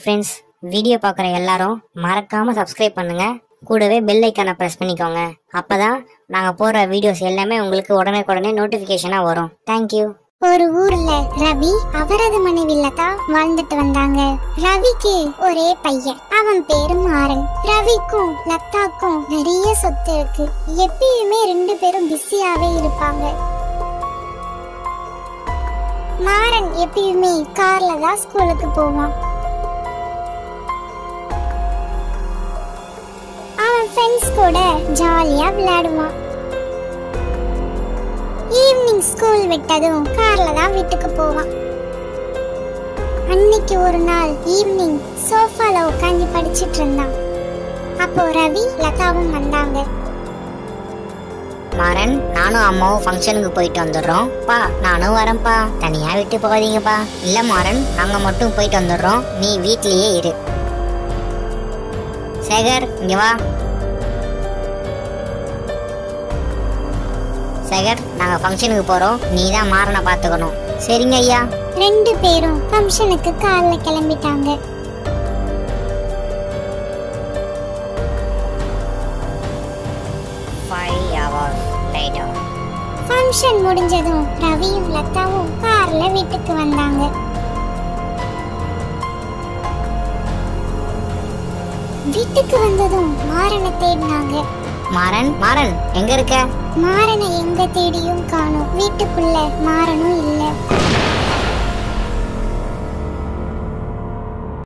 Hi friends video பார்க்குற எல்லாரும் மறக்காம சப்ஸ்கிரைப் பண்ணுங்க. கூடவே பெல் ஐக்கானை ப்ரெஸ் பண்ணிக்கோங்க. அப்பதான் நாங்கள் போடுற வீடியோஸ் எல்லாமே உங்களுக்கு உடனே நோட்டிஃபிகேஷனாக வரும். தேங்க்யூ ஒரு ஊர்ல ரவி அவரது மனைவி லதா வாழ்ந்துட்டு வந்தாங்க. ரவிக்கு ஒரே பையன். அவன் பேரு மாறன். ரவிக்கும் லதாக்கும் நிறைய சொத்து இருக்கு. எப்பயுமே ரெண்டு பேரும் பிஸியாவே இருப்பாங்க. மாறன் எப்பயுமே கார்ல தான் ஸ்கூலுக்கு போவான். ஃப்ரெண்ட்ஸ் கூட ஜாலியாக விளையாடுவான். ஈவினிங் ஸ்கூல் விட்டதும் காரில் தான் வீட்டுக்கு போவான். அன்னைக்கு ஒரு நாள் ஈவினிங் சோஃபால உட்காந்து படிச்சிட்டு இருந்தான். அப்போ ரவி லதாவும் வந்தாங்க. மாறன் நானும் அம்மாவும் ஃபங்க்ஷனுக்கு போயிட்டு வந்துடுறோம். பா நானும் வரேன்ப்பா. தனியாக விட்டு போகாதீங்கப்பா. இல்லை மாறன் நாங்கள் மட்டும் போயிட்டு வந்துடுறோம். நீ வீட்லேயே இரு. சேகர் இங்கே வா. சேகர் நாங்க ஃபங்க்ஷனுக்கு போறோம். நீ தான் மாறனை பாத்துக்கணும் சரிங்க ஐயா. ரெண்டு பேரும் ஃபங்க்ஷனுக்கு கார்ல கிளம்பிட்டாங்க. ஃபங்க்ஷன் முடிஞ்சதும் ரவியும் லதாவும் கார்ல வீட்டுக்கு வந்தாங்க. வீட்டுக்கு வந்ததும் மாறனை தேடினாங்க. மாறன் மாறன் எங்க இருக்க? மாறனை எங்க தேடியும் காணோம். வீட்டுக்குள்ள மாறனும் இல்ல.